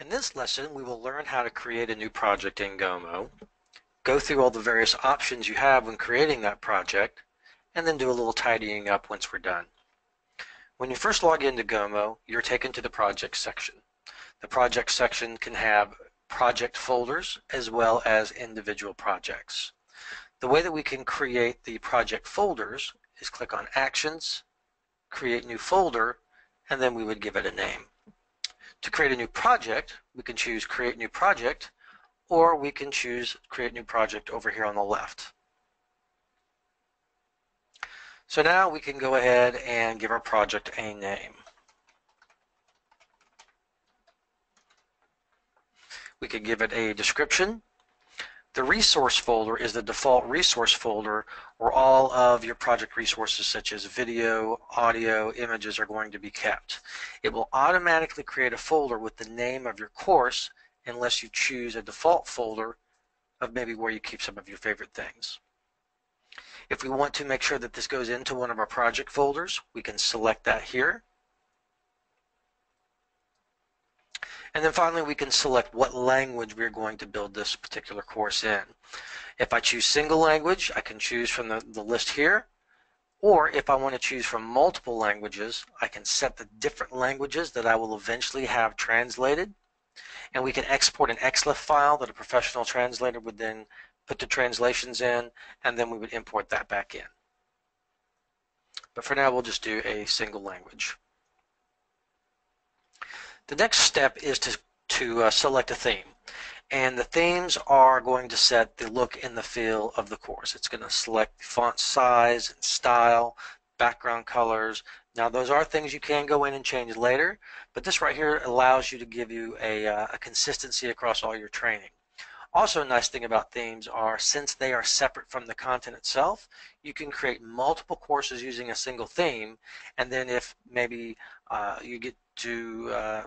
In this lesson, we will learn how to create a new project in Gomo, go through all the various options you have when creating that project, and then do a little tidying up once we're done. When you first log into Gomo, you're taken to the project section. The project section can have project folders as well as individual projects. The way that we can create the project folders is click on Actions, Create New Folder, and then we would give it a name. To create a new project, we can choose Create New Project, or we can choose Create New Project over here on the left. So now we can go ahead and give our project a name. We could give it a description. The resource folder is the default resource folder where all of your project resources such as video, audio, images are going to be kept. It will automatically create a folder with the name of your course unless you choose a default folder of maybe where you keep some of your favorite things. If we want to make sure that this goes into one of our project folders, we can select that here. And then finally, we can select what language we're going to build this particular course in. If I choose single language, I can choose from the, the list here. Or if I want to choose from multiple languages, I can set the different languages that I will eventually have translated. And we can export an XLIFF file that a professional translator would then put the translations in, and then we would import that back in. But for now, we'll just do a single language. The next step is to, to uh, select a theme. And the themes are going to set the look and the feel of the course. It's going to select font size and style, background colors. Now those are things you can go in and change later, but this right here allows you to give you a, uh, a consistency across all your training. Also, a nice thing about themes are since they are separate from the content itself, you can create multiple courses using a single theme. And then if maybe uh, you get to uh,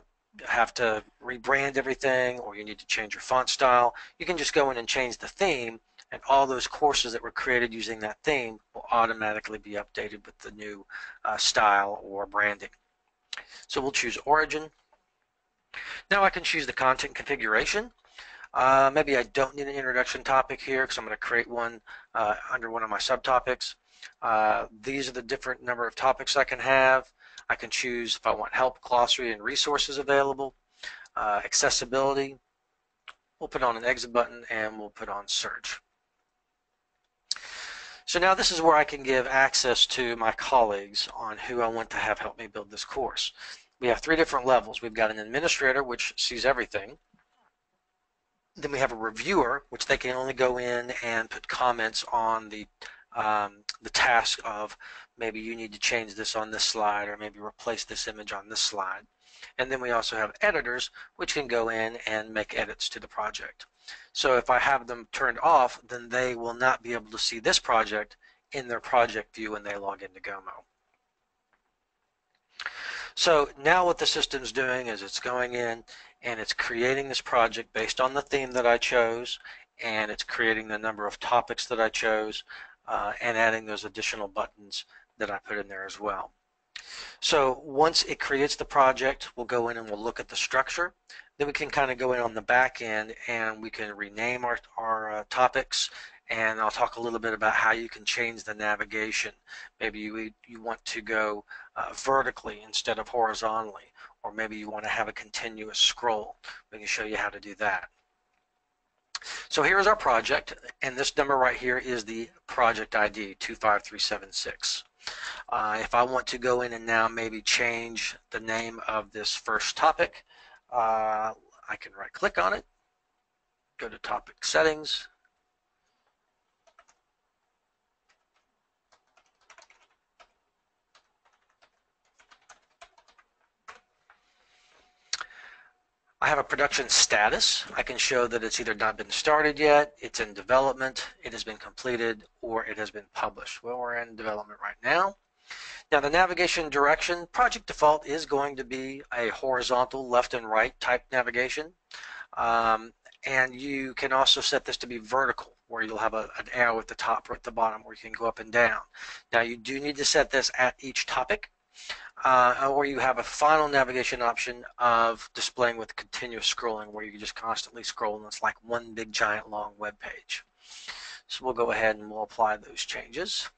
have to rebrand everything or you need to change your font style, you can just go in and change the theme and all those courses that were created using that theme will automatically be updated with the new uh, style or branding. So we'll choose origin. Now I can choose the content configuration. Uh, maybe I don't need an introduction topic here because I'm going to create one uh, under one of my subtopics. Uh, these are the different number of topics I can have. I can choose if I want help, glossary, and resources available. Uh, accessibility, we'll put on an exit button and we'll put on search. So now this is where I can give access to my colleagues on who I want to have help me build this course. We have three different levels. We've got an administrator, which sees everything. Then we have a reviewer, which they can only go in and put comments on the um, the task of maybe you need to change this on this slide or maybe replace this image on this slide. And then we also have editors which can go in and make edits to the project. So if I have them turned off, then they will not be able to see this project in their project view when they log into Gomo. So now what the system's doing is it's going in and it's creating this project based on the theme that I chose and it's creating the number of topics that I chose uh, and adding those additional buttons that I put in there as well. So once it creates the project, we'll go in and we'll look at the structure. Then we can kind of go in on the back end and we can rename our, our uh, topics and I'll talk a little bit about how you can change the navigation. Maybe you, you want to go uh, vertically instead of horizontally, or maybe you want to have a continuous scroll. We can show you how to do that. So here's our project, and this number right here is the project ID 25376. Uh, if I want to go in and now maybe change the name of this first topic, uh, I can right click on it, go to topic settings, I have a production status. I can show that it's either not been started yet, it's in development, it has been completed, or it has been published. Well, we're in development right now. Now the navigation direction, project default is going to be a horizontal left and right type navigation. Um, and you can also set this to be vertical where you'll have a, an arrow at the top or at the bottom where you can go up and down. Now you do need to set this at each topic Uh, or you have a final navigation option of displaying with continuous scrolling where you just constantly scroll and it's like one big giant long web page. So we'll go ahead and we'll apply those changes.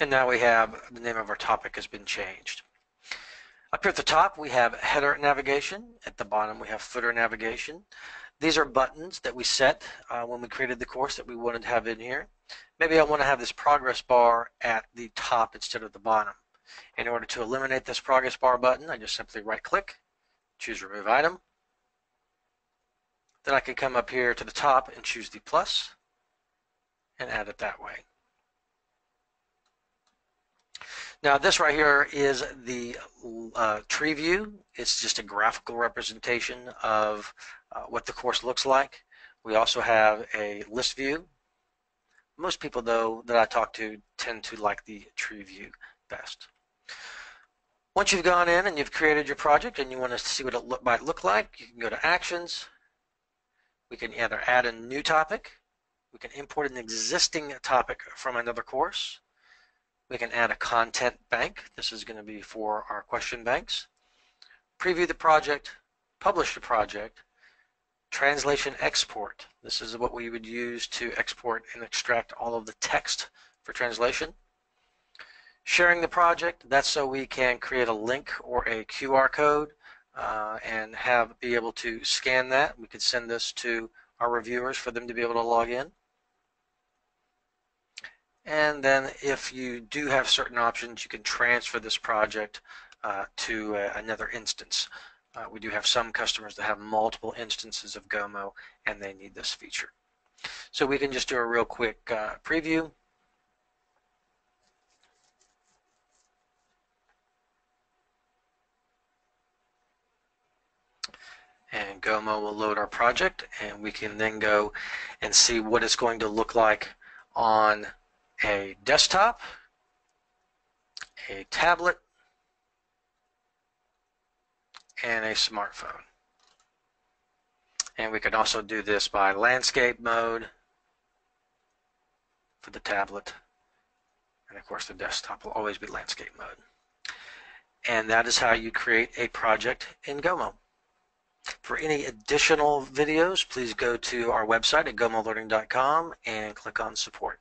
And now we have the name of our topic has been changed. Up here at the top, we have header navigation. At the bottom, we have footer navigation. These are buttons that we set uh, when we created the course that we wanted to have in here. Maybe I want to have this progress bar at the top instead of the bottom. In order to eliminate this progress bar button, I just simply right click, choose remove item. Then I can come up here to the top and choose the plus and add it that way. Now this right here is the uh, tree view. It's just a graphical representation of uh, what the course looks like. We also have a list view. Most people though that I talk to tend to like the tree view best. Once you've gone in and you've created your project and you want to see what it look, might look like, you can go to Actions. We can either add a new topic, we can import an existing topic from another course, we can add a content bank. This is going to be for our question banks. Preview the project, publish the project, translation export. This is what we would use to export and extract all of the text for translation. Sharing the project, that's so we can create a link or a QR code uh, and have be able to scan that. We could send this to our reviewers for them to be able to log in. And then if you do have certain options, you can transfer this project uh, to uh, another instance. Uh, we do have some customers that have multiple instances of Gomo and they need this feature. So we can just do a real quick uh, preview. And Gomo will load our project and we can then go and see what it's going to look like on a desktop, a tablet, and a smartphone. And we can also do this by landscape mode for the tablet. And of course the desktop will always be landscape mode. And that is how you create a project in Gomo. For any additional videos, please go to our website at gomolearning.com and click on support.